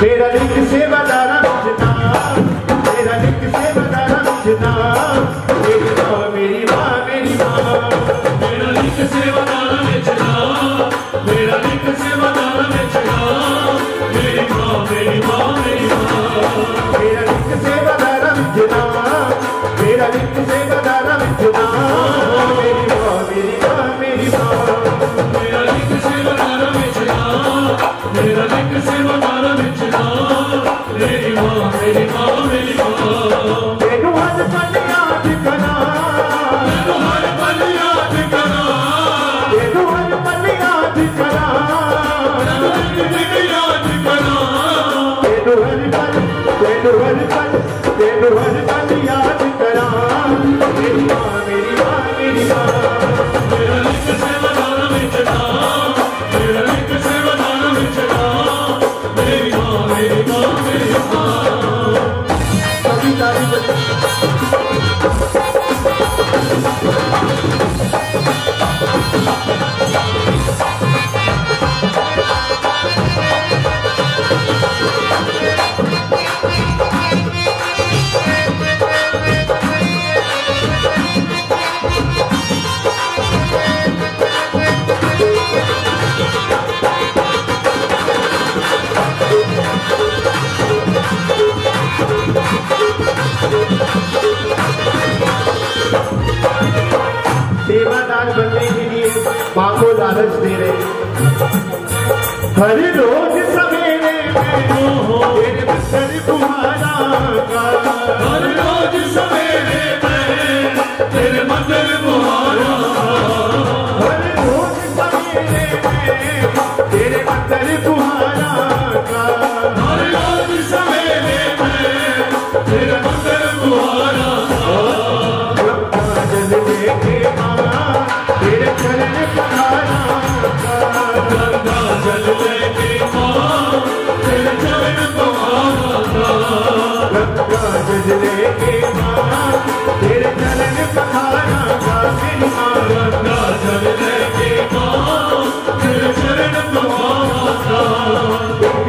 तेरा लिख से बदारा मिजना तेरा लिख से बदारा मिजना मेरी माँ मेरी माँ, मेरी लिख से बदारा मिजना Oh. सेवादार बनने के लिए माँ को लालच दे रहे हर रोज सवेरे हो तुम्हारा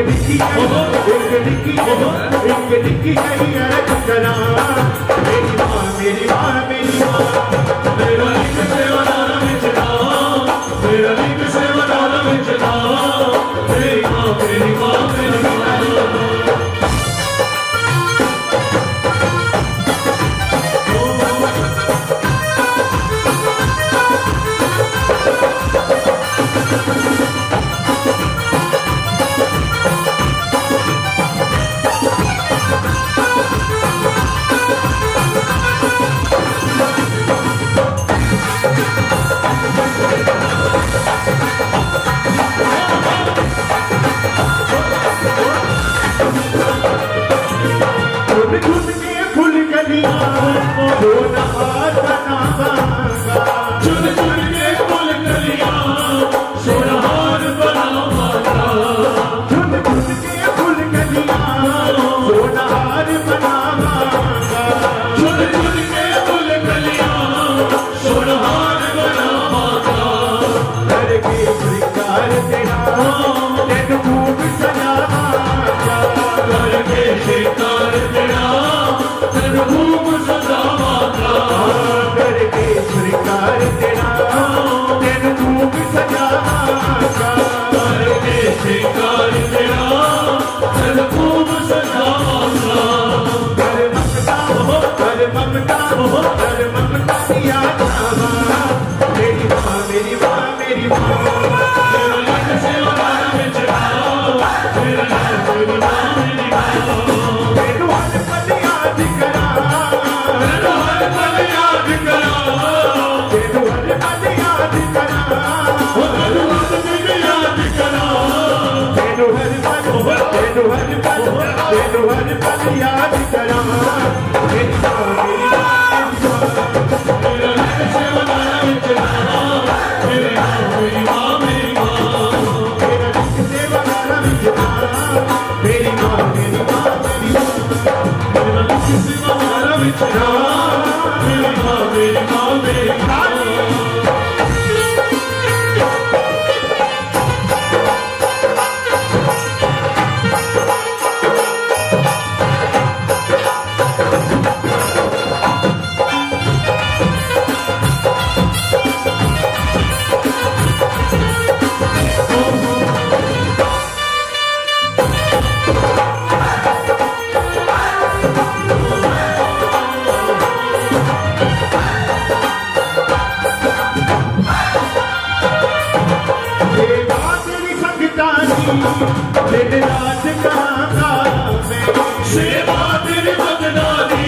एक निक्की एक निक्की एक निक्की नहीं है चला मेरी माँ मेरी माँ मेरी माँ मेरा मेरा तेनो भाद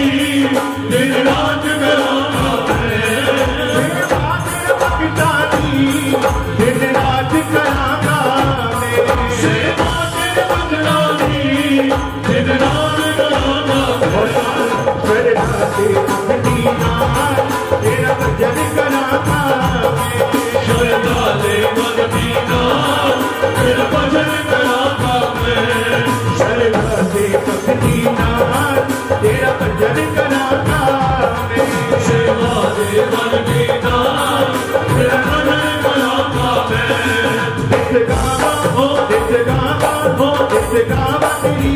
गावा हो दिस गावा हो दिस गावा तेरी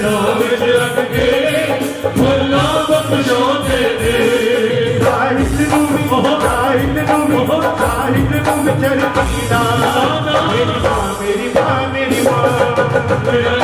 मेरी माँ मेरी माँ मेरी माँ